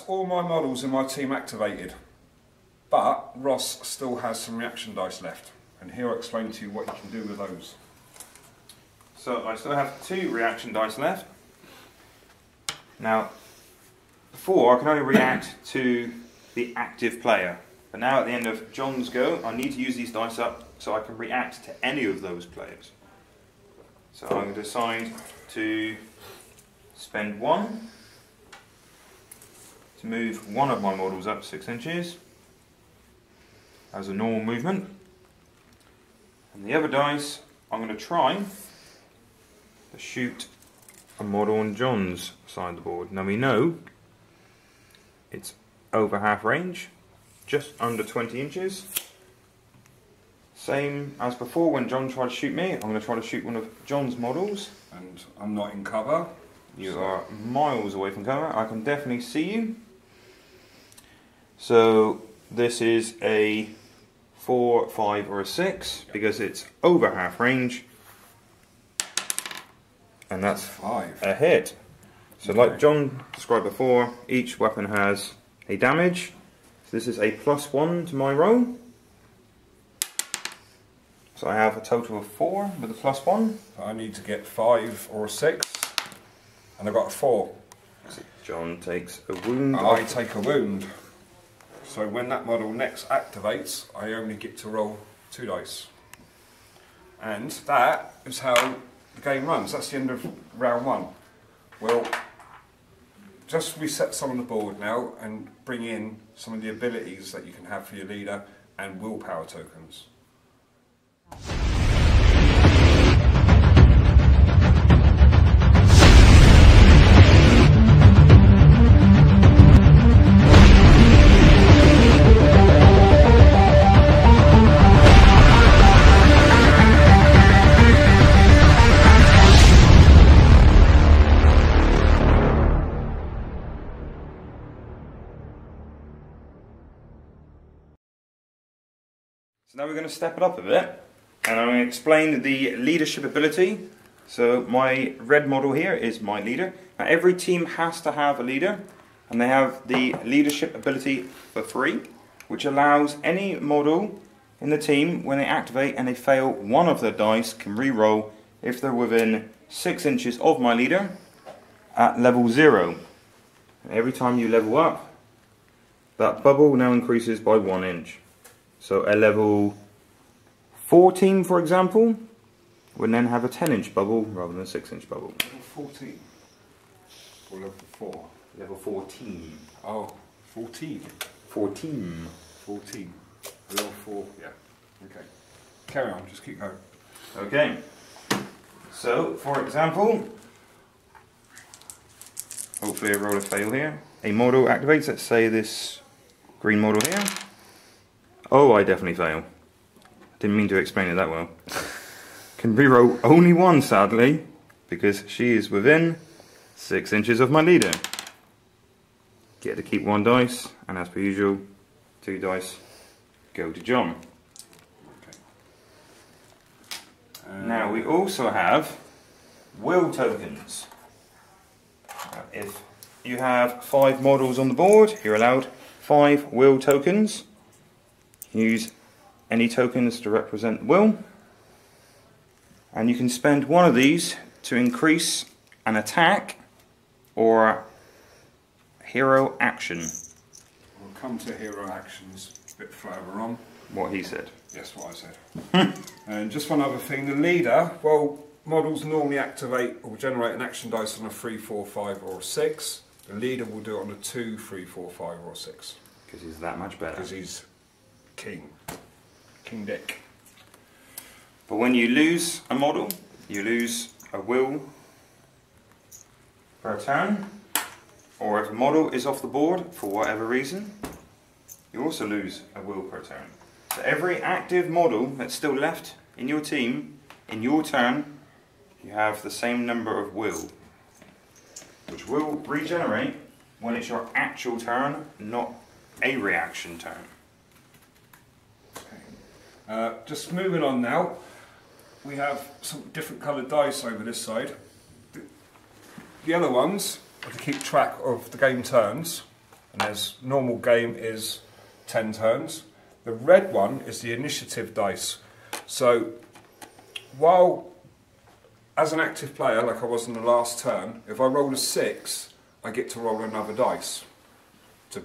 all my models in my team activated, but Ross still has some reaction dice left, and he'll explain to you what you can do with those. So I still have two reaction dice left. Now, before I can only react to the active player, but now at the end of John's go, I need to use these dice up so I can react to any of those players. So I'm going to decide to spend one to move one of my models up six inches as a normal movement. And the other dice, I'm going to try to shoot a model on John's side of the board. Now we know it's over half range, just under 20 inches. Same as before when John tried to shoot me, I'm going to try to shoot one of John's models. And I'm not in cover. You are miles away from cover, I can definitely see you. So this is a 4, 5 or a 6 because it's over half range. And that's Five. a hit. So like John described before, each weapon has a damage. So this is a plus 1 to my roll. So I have a total of 4 with a plus 1. I need to get five or a six, and I got a four. John takes a wound. I take a wound. So when that model next activates, I only get to roll two dice. And that is how the game runs. That's the end of round one. We'll just reset some on the board now and bring in some of the abilities that you can have for your leader and willpower tokens. So now we're going to step it up a bit and I'm going to explain the leadership ability. So my red model here is my leader. Now every team has to have a leader and they have the leadership ability for free which allows any model in the team when they activate and they fail one of their dice can re-roll if they're within 6 inches of my leader at level 0. Every time you level up that bubble now increases by 1 inch. So a level 14, for example, would then have a 10 inch bubble rather than a 6 inch bubble. Level 14. Or level 4. Level 14. Oh, 14. 14. 14. Level 4, yeah. Okay. Carry on, just keep going. Okay. So, for example, hopefully a fail here. A model activates, let's say this green model here. Oh, I definitely fail. Didn't mean to explain it that well. Can reroll only one, sadly, because she is within six inches of my leader. Get to keep one dice, and as per usual, two dice go to John. Now we also have will tokens. Now, If you have five models on the board, you're allowed five will tokens. Use any tokens to represent will. And you can spend one of these to increase an attack or hero action. We'll come to hero actions a bit further on. What he said. Yes, what I said. and just one other thing, the leader, well, models normally activate or generate an action dice on a 3, 4, 5 or a 6. The leader will do it on a 2, 3, 4, 5 or a 6. Because he's that much better. Because he's king. King Dick. But when you lose a model, you lose a will per turn. Or if a model is off the board for whatever reason, you also lose a will per turn. So every active model that's still left in your team, in your turn, you have the same number of will. Which will regenerate when it's your actual turn, not a reaction turn. Uh, just moving on now, we have some different coloured dice over this side. The yellow ones are to keep track of the game turns, and there's normal game is 10 turns. The red one is the initiative dice. So while as an active player, like I was in the last turn, if I roll a six, I get to roll another dice to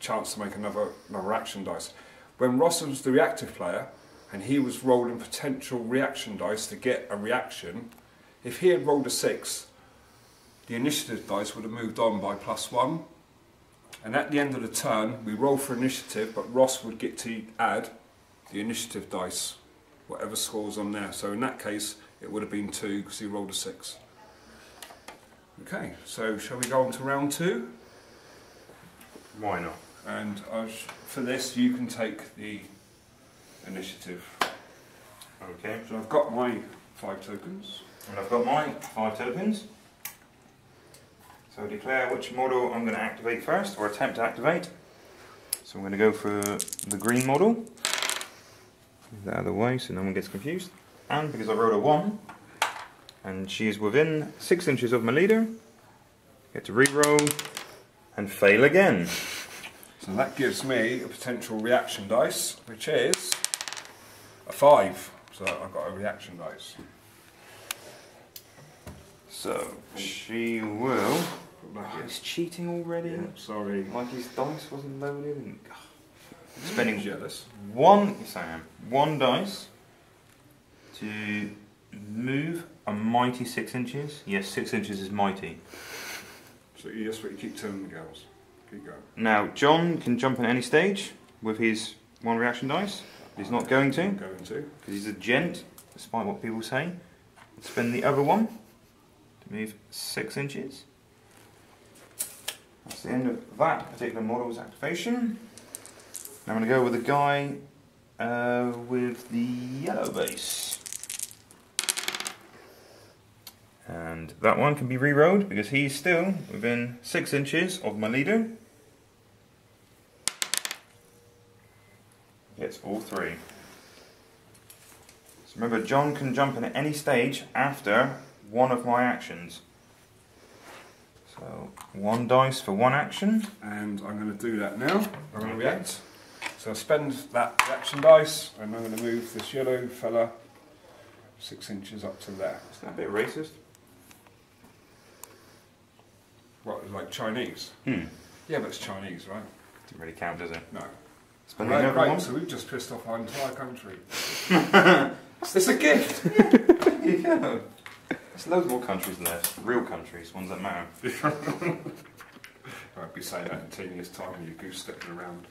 chance to make another another action dice. When Ross was the reactive player and he was rolling potential reaction dice to get a reaction, if he had rolled a six, the initiative dice would have moved on by plus one. And at the end of the turn, we roll for initiative, but Ross would get to add the initiative dice, whatever scores on there. So in that case, it would have been two because he rolled a six. Okay, so shall we go on to round two? Why not? And I for this, you can take the initiative. Okay. So I've got my five tokens. And I've got my five tokens. So declare which model I'm going to activate first, or attempt to activate. So I'm going to go for the green model. Move that out of the way so no one gets confused. And because I rolled a 1, and she is within 6 inches of my leader, get to re-roll and fail again. So that gives me a potential reaction dice, which is a five. So I've got a reaction dice. So she will. He's cheating already. Yeah, sorry. Like his dice wasn't loaded. And... Spending jealous. one, yes I am, one dice to move a mighty six inches. Yes, six inches is mighty. So you just what you keep telling the girls. Going. Now, John can jump on any stage with his one reaction dice. He's not going to, I'm going to. because he's a gent, despite what people say. Spend the other one to move six inches. That's the end of that particular model's activation. Now I'm going to go with the guy uh, with the yellow base. And that one can be re-rolled because he's still within six inches of my leader. Gets all three. So remember, John can jump in at any stage after one of my actions. So one dice for one action. And I'm going to do that now. I'm going to react. So I spend that reaction dice, and I'm going to move this yellow fella six inches up to there. Isn't that a bit racist? What, like Chinese? Hmm. Yeah, but it's Chinese, right? Doesn't really count, does it? No. Spend Right, right, so we've just pissed off our entire country. it's a gift. yeah. There's loads more countries left. Real countries, ones that matter. I'd be saying that in 10 years' time when you're goose stepping around.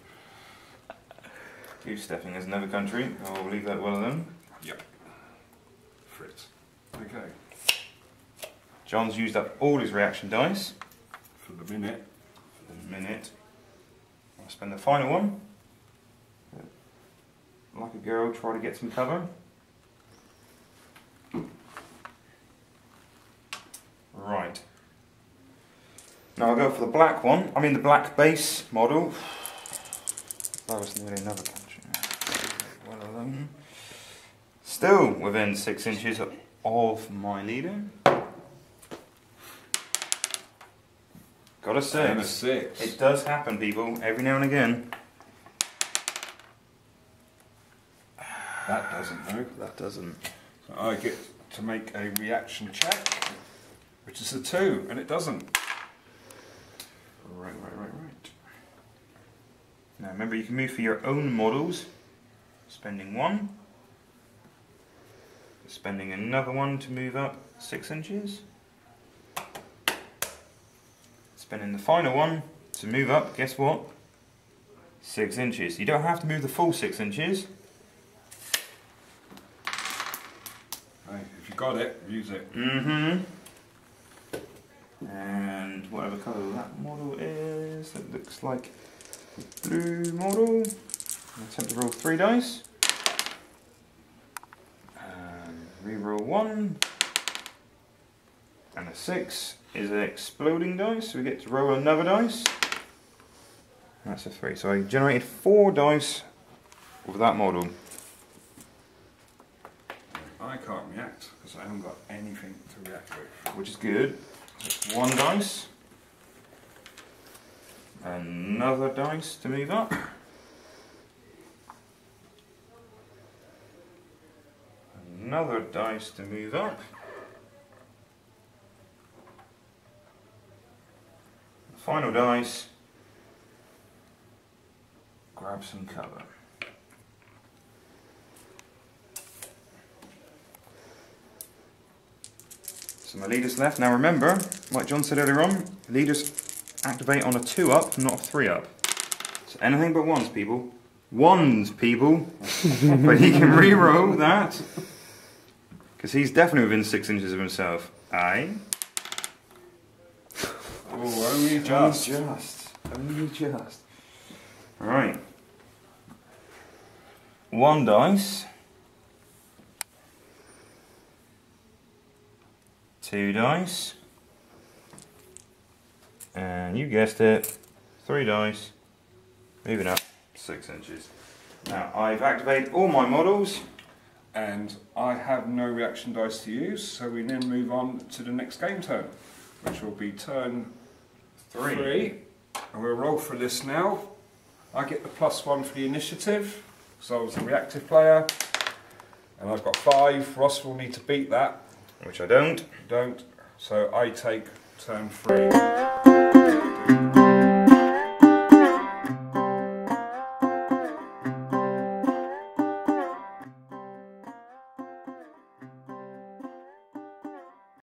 Goose stepping is another country. I'll leave that well alone. Yep. Fritz. Okay. John's used up all his reaction dice For the minute. for the minute. I'll spend the final one. Like a girl, try to get some cover. Right. Now I'll go for the black one. I mean the black base model. That was nearly another country. Well alone. Still within six inches of my leader. Got a And a six. six. It does happen, people, every now and again. that doesn't know. That doesn't. So I get to make a reaction check, which is a two, and it doesn't. Right, right, right, right. Now remember, you can move for your own models, spending one, spending another one to move up six inches, spending the final one to move up. Guess what? Six inches. You don't have to move the full six inches. Right, if you got it, use it. Mm-hmm. And whatever colour that model is, it looks like a blue model. Attempt to roll three dice. And re-roll one. And a six is an exploding dice, so we get to roll another dice. That's a three. So I generated four dice with that model. I can't react because I haven't got anything to react with. which is good. One dice. Another dice to move up. Another dice to move up. Final dice. Grab some cover. So my leaders left. Now remember, like John said earlier on, leaders activate on a 2 up, not a 3 up. So anything but ones, people. Ones, people. but he can re-roll that. Because he's definitely within 6 inches of himself. Aye. Oh, only just. Only just. Only just. Alright. One dice. Two dice. And you guessed it, three dice. Moving up six inches. Now I've activated all my models. And I have no reaction dice to use, so we then move on to the next game turn, which will be turn Three. three. And we'll roll for this now. I get the plus one for the initiative, because I was a reactive player. And I've got five. Ross will need to beat that. Which I don't. Don't. So I take turn three.